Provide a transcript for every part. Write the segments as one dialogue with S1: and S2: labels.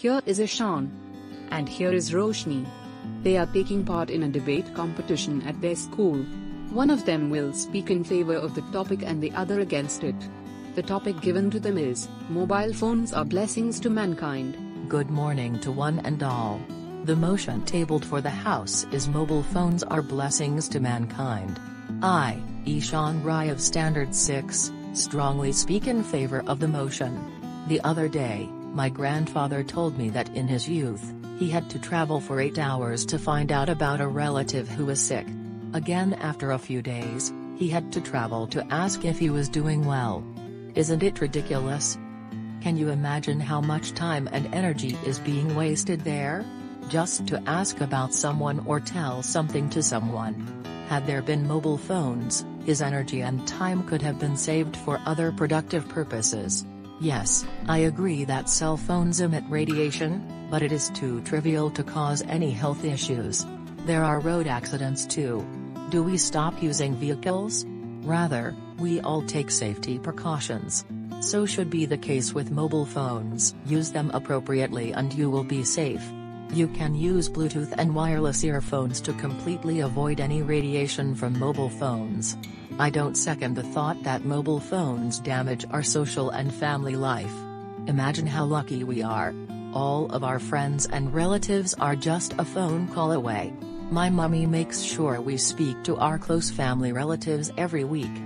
S1: Here is Ishan. And here is Roshni. They are taking part in a debate competition at their school. One of them will speak in favor of the topic and the other against it. The topic given to them is Mobile phones are blessings to mankind.
S2: Good morning to one and all. The motion tabled for the House is Mobile phones are blessings to mankind. I, Ishan Rai of Standard 6, strongly speak in favor of the motion. The other day, my grandfather told me that in his youth, he had to travel for 8 hours to find out about a relative who was sick. Again after a few days, he had to travel to ask if he was doing well. Isn't it ridiculous? Can you imagine how much time and energy is being wasted there? Just to ask about someone or tell something to someone. Had there been mobile phones, his energy and time could have been saved for other productive purposes. Yes, I agree that cell phones emit radiation, but it is too trivial to cause any health issues. There are road accidents too. Do we stop using vehicles? Rather, we all take safety precautions. So should be the case with mobile phones. Use them appropriately and you will be safe. You can use Bluetooth and wireless earphones to completely avoid any radiation from mobile phones. I don't second the thought that mobile phones damage our social and family life. Imagine how lucky we are. All of our friends and relatives are just a phone call away. My mummy makes sure we speak to our close family relatives every week.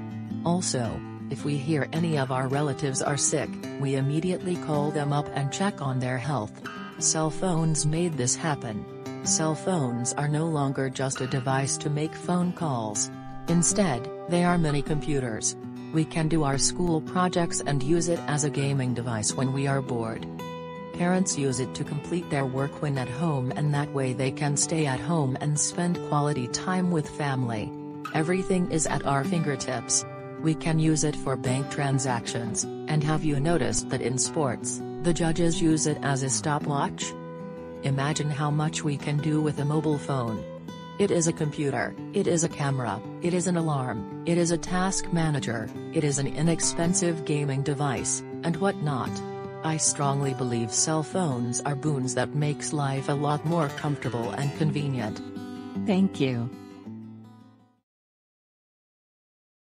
S2: Also, if we hear any of our relatives are sick, we immediately call them up and check on their health. Cell phones made this happen. Cell phones are no longer just a device to make phone calls. Instead, they are mini computers. We can do our school projects and use it as a gaming device when we are bored. Parents use it to complete their work when at home and that way they can stay at home and spend quality time with family. Everything is at our fingertips. We can use it for bank transactions, and have you noticed that in sports, the judges use it as a stopwatch? Imagine how much we can do with a mobile phone. It is a computer, it is a camera, it is an alarm, it is a task manager, it is an inexpensive gaming device, and whatnot. I strongly believe cell phones are boons that makes life a lot more comfortable and convenient.
S3: Thank you.